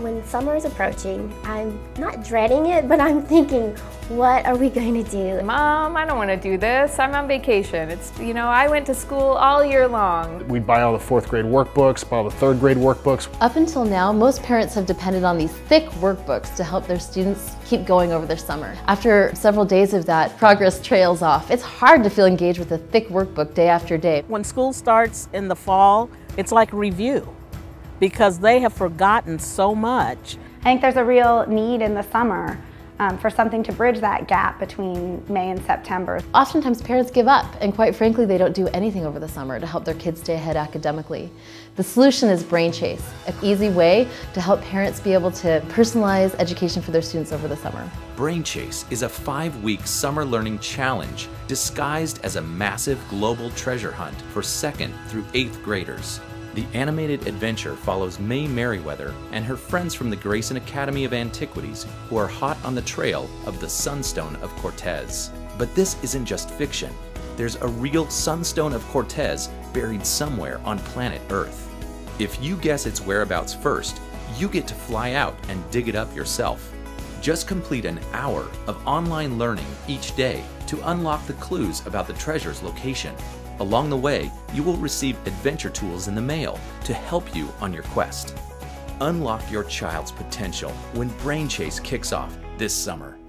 When summer is approaching, I'm not dreading it, but I'm thinking, what are we going to do? Mom, I don't want to do this. I'm on vacation. It's, you know, I went to school all year long. We'd buy all the fourth grade workbooks, buy all the third grade workbooks. Up until now, most parents have depended on these thick workbooks to help their students keep going over their summer. After several days of that, progress trails off. It's hard to feel engaged with a thick workbook day after day. When school starts in the fall, it's like review because they have forgotten so much. I think there's a real need in the summer um, for something to bridge that gap between May and September. Oftentimes parents give up and quite frankly they don't do anything over the summer to help their kids stay ahead academically. The solution is Brain Chase, an easy way to help parents be able to personalize education for their students over the summer. Brain Chase is a five-week summer learning challenge disguised as a massive global treasure hunt for second through eighth graders. The animated adventure follows May Merriweather and her friends from the Grayson Academy of Antiquities who are hot on the trail of the Sunstone of Cortez. But this isn't just fiction. There's a real Sunstone of Cortez buried somewhere on planet Earth. If you guess its whereabouts first, you get to fly out and dig it up yourself. Just complete an hour of online learning each day to unlock the clues about the treasure's location. Along the way, you will receive adventure tools in the mail to help you on your quest. Unlock your child's potential when Brain Chase kicks off this summer.